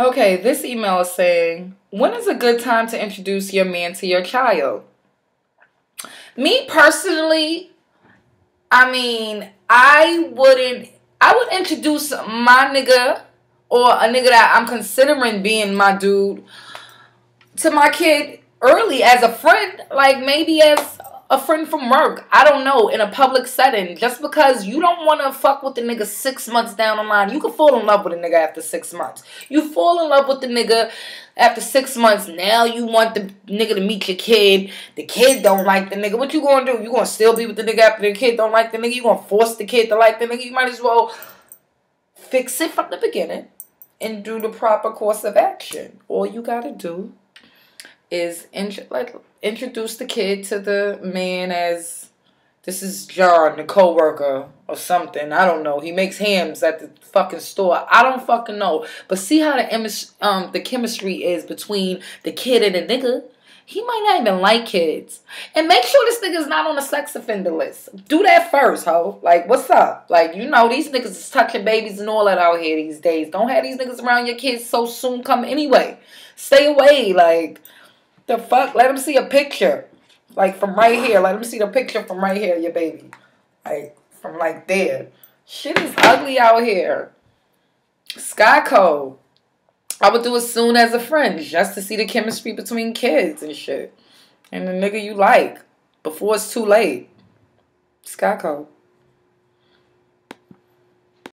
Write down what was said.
Okay, this email is saying, when is a good time to introduce your man to your child? Me personally, I mean, I wouldn't, I would introduce my nigga or a nigga that I'm considering being my dude to my kid early as a friend, like maybe as a friend from work. I don't know, in a public setting. Just because you don't want to fuck with the nigga six months down the line, you can fall in love with a nigga after six months. You fall in love with the nigga after six months. Now you want the nigga to meet your kid. The kid don't like the nigga. What you gonna do? You gonna still be with the nigga after the kid don't like the nigga? You gonna force the kid to like the nigga? You might as well fix it from the beginning and do the proper course of action. All you gotta do is int- like introduce the kid to the man as this is John, the co-worker or something. I don't know. He makes hams at the fucking store. I don't fucking know. But see how the imis- um the chemistry is between the kid and the nigga. He might not even like kids. And make sure this nigga's not on the sex offender list. Do that first, ho. Like, what's up? Like, you know, these niggas is touching babies and all that out here these days. Don't have these niggas around your kids so soon come anyway. Stay away. Like, the fuck? Let him see a picture. Like from right here. Let him see the picture from right here, your baby. Like from like there. Shit is ugly out here. Sky Code. I would do it soon as a friend just to see the chemistry between kids and shit. And the nigga you like before it's too late. Sky Code.